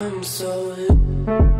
I'm so